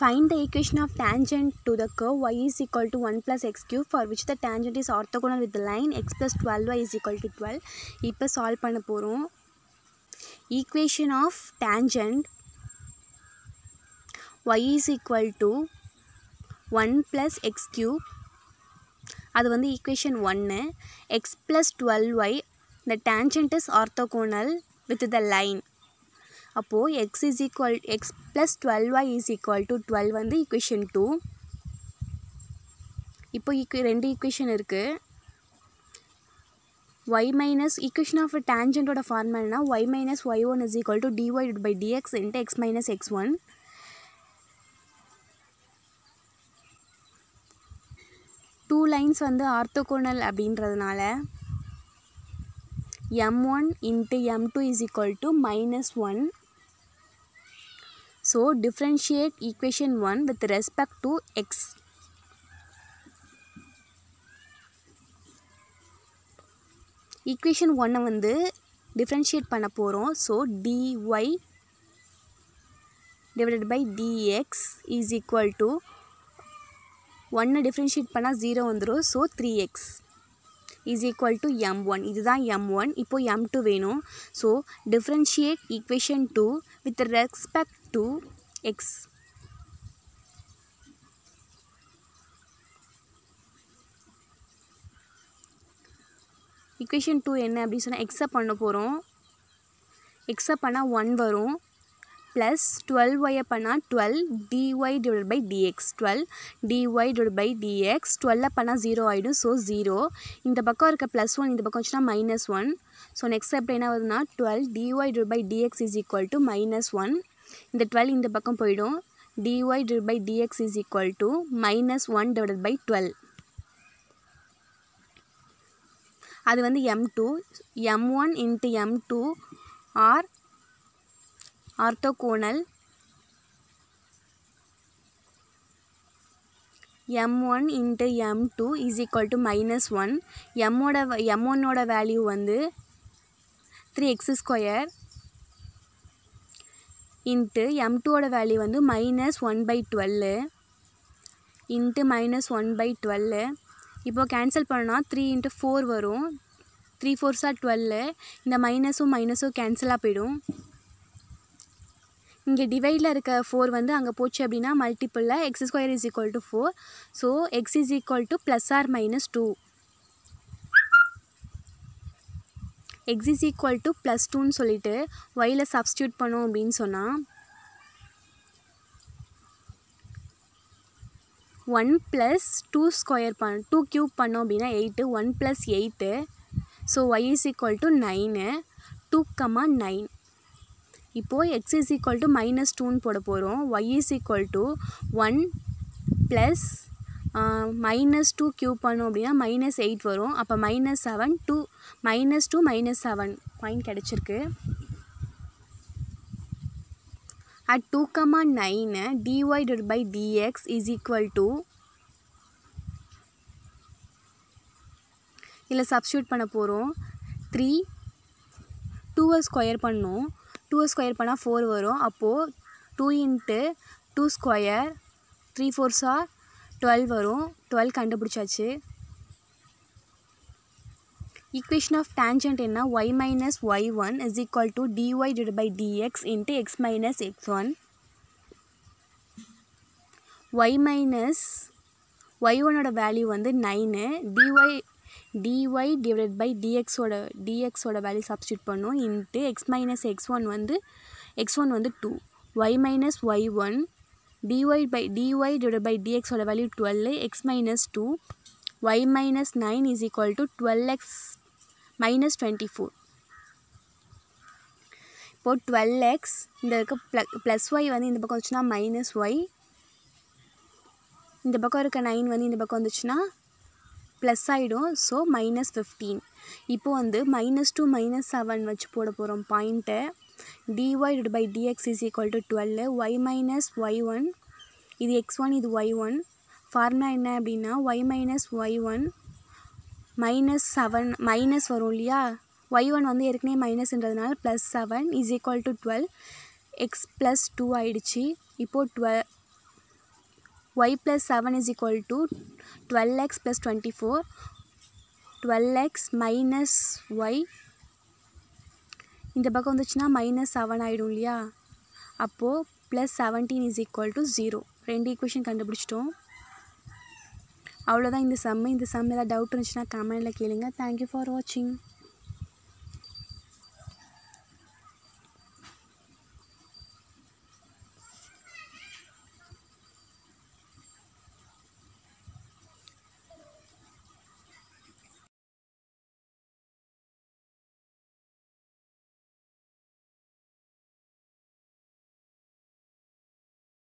Find the equation of tangent to the curve y is equal to 1 plus x cube for which the tangent is orthogonal with the line x plus 12y is equal to 12 இப்போ solve பண்ண போகிறோம் equation of tangent y is equal to 1 plus x cube அது வந்து equation 1 x plus 12y the tangent is orthogonal with the line அப்போது x is equal x plus twelve y is equal to twelve வந்து equation two இப்போ ஈக்கு ரெண்டு equation இருக்குது Y minus equation of டேஞ்சன்ட்டோட ஃபார்மேட்னா y minus y one is equal to dy by dx into x minus x one two lines வந்து orthogonal அப்படின்றதுனால m one into m two is equal to minus one So differentiate equation 1 with respect to x. equation 1 வந்து differentiate பண்ண போகிறோம் so dy divided by dx is equal to 1 differentiate பண்ணா 0 வந்துரும் so 3x is equal to m1 இதுதான் m1 இப்போ m2 வேணும் so differentiate equation 2 with respect to x equation 2 என்ன அப்படி சொன்னால் எக்ஸை பண்ண போகிறோம் எக்ஸை பண்ணால் ஒன் வரும் ப்ளஸ் டுவெல் ஒய்யை பண்ணால் twelve dy divide by dx twelve dy divide by dx டுவெல்லை பண்ணால் ஜீரோ ஆகிடும் ஸோ ஜீரோ இந்த பக்கம் இருக்க ப்ளஸ் ஒன் இந்த பக்கம் வச்சுன்னா minus one so next step என்ன வருதுன்னா twelve dy divide by dx is equal to minus one இந்த டுவெல் இந்த பக்கம் போயிடும். Dy divide by dx is equal to minus one divide by twelve அது வந்து m two m one into m two or orthogonal. M one into m two is equal to minus one எம்மோட M ஒன்னோட value வந்து three x square into m டூவோட value வந்து minus one by twelve into minus one by twelve இப்போது cancel பண்ணால் three into four வரும். Three ஃபோர்ஸாக twelve இந்த மைனஸும் மைனஸும் கேன்சலாக போயிடும். இங்கே டிவைடில் இருக்க ஃபோர் வந்து அங்கே போச்சு அப்படின்னா மல்டிப்பிளில் x square is equal to four so x is equal to plus or minus two x is equal to plus டூன்னு சொல்லிட்டு ஒயில் சப்ஸ்டியூட் பண்ணோம் அப்படின்னு சொன்னால் ஒன் ப்ளஸ் டூ ஸ்கொயர் பண் டூ க்யூப் பண்ணோம் அப்படின்னா eight one plus eight so y is equal to nine two comma nine இப்போது x is equal to minus டூன்னு போட போகிறோம் y is equal to one plus minus two cube பண்ணோம் அப்படின்னா minus eight வரும். அப்போ minus seven two minus two minus seven point கிடச்சிருக்கு. at 2 comma 9 dy divided by dx is equal to இதில் substitute பண்ண போகிறோம் த்ரீ டூவை ஸ்கொயர் பண்ணோம். டூ ஸ்கொயர் பண்ணால் ஃபோர் வரும் அப்போது two into two square three four sir twelve வரும் டுவெல் கண்டுபிடிச்சாச்சு ஈக்குவேஷன் ஆஃப் டேஞ்சன்ட் என்ன y minus y one is equal to dy divide by dx into x minus x one y minus y ஒன்னோட value வந்து nine dy dy divide by dxோட dxோட value substitute பண்ணோம். Into x minus x one வந்து X one வந்து two y minus y one dy by dy divide by டிஎக்ஸோட value twelve x minus two y minus nine is equal to twelve x minus twenty four இப்போ twelve X இந்த இருக்க ப்ள plus Y வந்து இந்த பக்கம் வந்துச்சுன்னா minus y இந்த பக்கம் இருக்க நைன் வந்து இந்த பக்கம் வந்துச்சுன்னா ப்ளஸ் ஆகிடும் ஸோ மைனஸ் ஃபிஃப்டீன் இப்போ வந்து மைனஸ் டூ மைனஸ் செவன் வச்சு போட போகிறோம் பாயிண்ட்டை dy by dx is equal to twelve y minus y one இது எக்ஸ் ஒன் இது ஒய் ஒன் ஃபார்முலா என்ன அப்படின்னா y minus y one minus seven minus வரும் இல்லையா? ஒய் ஒன் வந்து ஏற்கனவே மைனஸ்ன்றதுனால plus seven is equal to twelve x plus two ஆயிடுச்சு. இப்போது twelve y plus seven is equal to twelve x plus twenty four twelve x minus y இந்த பக்கம் வந்துச்சுன்னா minus seven ஆகிடும் இல்லையா? அப்போது plus seventeen is equal to zero ரெண்டு equation கண்டுபிடிச்சிட்டோம். அவ்வளோதான் இந்த சம்மு இந்த சம் ஏதாவது டவுட் இருந்துச்சுன்னா கமெண்டில் கேளுங்க. தேங்க்யூ ஃபார் வாட்சிங்